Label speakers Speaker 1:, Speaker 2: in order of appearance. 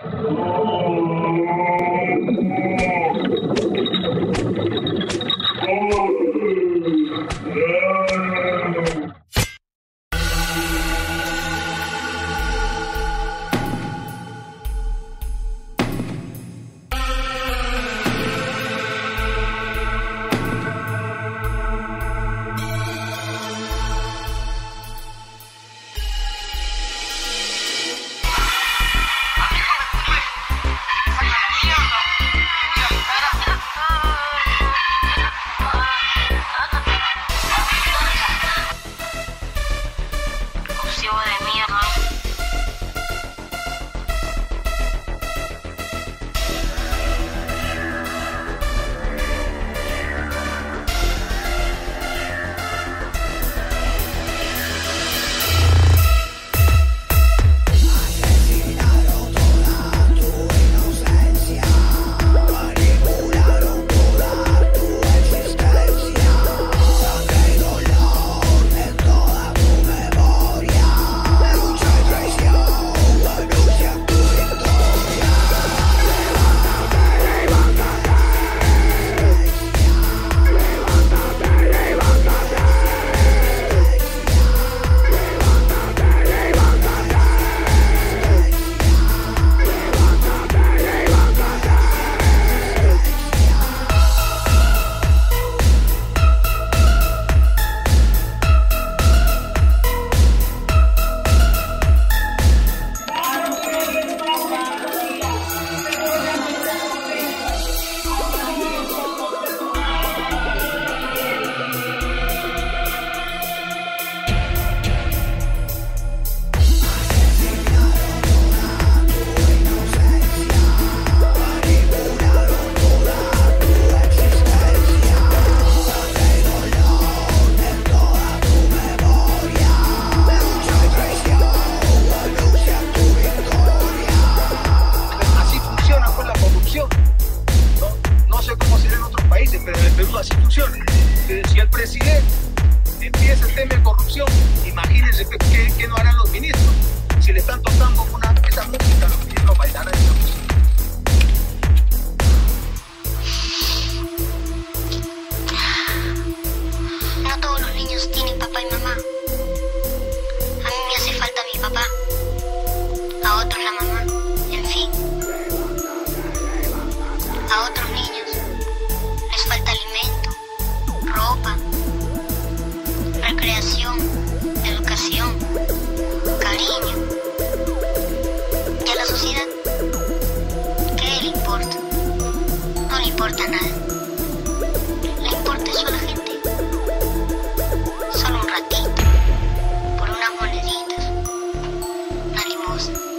Speaker 1: Thank you.
Speaker 2: corrupción, imagínense qué, no harán los ministros si le están tocando una, esa música, los ministros bailarán esa música.
Speaker 1: educación, cariño. ¿Y a la sociedad? ¿Qué le importa? No le importa nada. Le importa eso a la gente. Solo un ratito, por unas moneditas, una limosna.